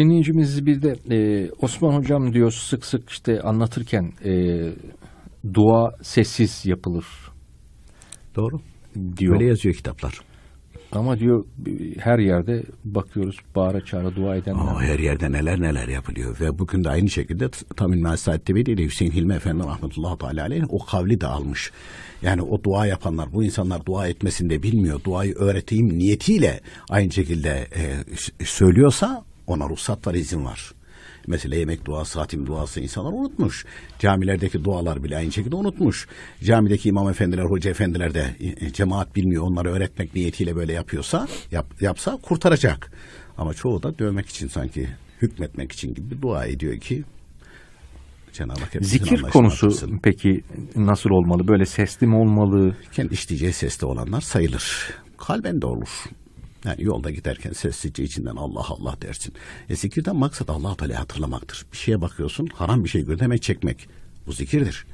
Dinleyicimiz bir de e, Osman Hocam diyor sık sık işte anlatırken e, dua sessiz yapılır Doğru. diyor. Öyle yazıyor kitaplar. Ama diyor her yerde bakıyoruz bağıra çağıra dua edenler. Aa, her yerde neler neler yapılıyor ve bugün de aynı şekilde Tamin Mesait Tebi ile Hüseyin Hilmi Efendi rahmetullahi teala aleyh o kavli de almış. Yani o dua yapanlar bu insanlar dua etmesini de bilmiyor. Duayı öğreteyim niyetiyle aynı şekilde e, söylüyorsa ona ruhsat var izin var. Mesela yemek duası, hatim duası insanlar unutmuş. Camilerdeki dualar bile aynı şekilde unutmuş. Camideki imam efendiler, hoca efendiler de e, cemaat bilmiyor. Onları öğretmek niyetiyle böyle yapıyorsa, yap, yapsa kurtaracak. Ama çoğu da dövmek için sanki hükmetmek için gibi dua ediyor ki Cenab-ı Hak Zikir konusu attırsın. peki nasıl olmalı? Böyle sesli mi olmalı? Kendi işleyeceği sesli olanlar sayılır. Kalben de olur. Yani yolda giderken sessizce içinden Allah Allah dersin. E zikirden maksat Allah Teala hatırlamaktır. Bir şeye bakıyorsun haram bir şey gördün hemen çekmek. Bu zikirdir.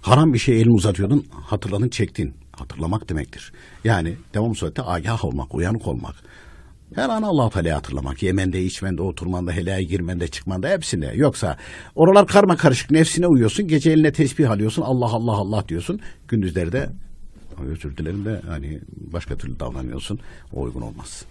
Haram bir şey elini uzatıyordun hatırladın çektin. Hatırlamak demektir. Yani devam surette agah olmak, uyanık olmak. Her an Allah Teala'yı hatırlamak. Yemende, içmende, oturmanda, helaya girmende, çıkmanda hepsinde. Yoksa oralar karma karışık nefsine uyuyorsun. Gece eline tesbih alıyorsun. Allah Allah Allah diyorsun. Gündüzleri de özür dilerim de hani başka türlü davranıyorsun. O uygun olmaz.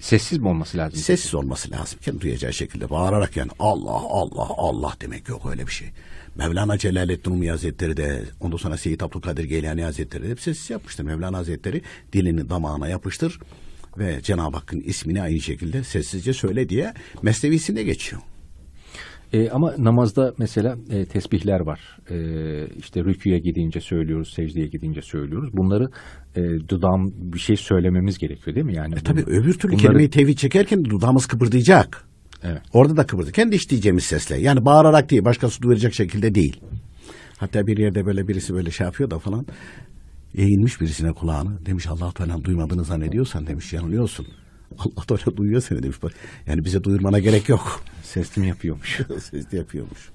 Sessiz mi olması lazım? Sessiz olması lazım. Kendi duyacağı şekilde bağırarak yani Allah Allah Allah demek yok öyle bir şey. Mevlana Celaleddin Rumi Hazretleri de ondan sonra Seyyid Abdülkadir Geylani Hazretleri de hep sessiz yapmıştır. Mevlana Hazretleri dilini damağına yapıştır ve Cenab-ı Hakk'ın ismini aynı şekilde sessizce söyle diye mesnevisinde geçiyor. E, ama namazda mesela e, tesbihler var. E, işte rüküye gidince söylüyoruz, secdeye gidince söylüyoruz. Bunları e, dudağım bir şey söylememiz gerekiyor değil mi? Yani e, tabii öbür türlü bunları... kelimeyi tevhid çekerken dudağımız kıpırdayacak. Evet. Orada da kıpırdı. Kendi işleyeceğimiz sesle. Yani bağırarak değil, başkası duyacak şekilde değil. Hatta bir yerde böyle birisi böyle şey yapıyor da falan eğilmiş birisine kulağını. Demiş Allah Teala duymadığını zannediyorsan demiş yanılıyorsun. Allah Teala duyuyor seni demiş. Yani bize duyurmana gerek yok. Sesli mi yapıyormuş? Sesli yapıyormuş.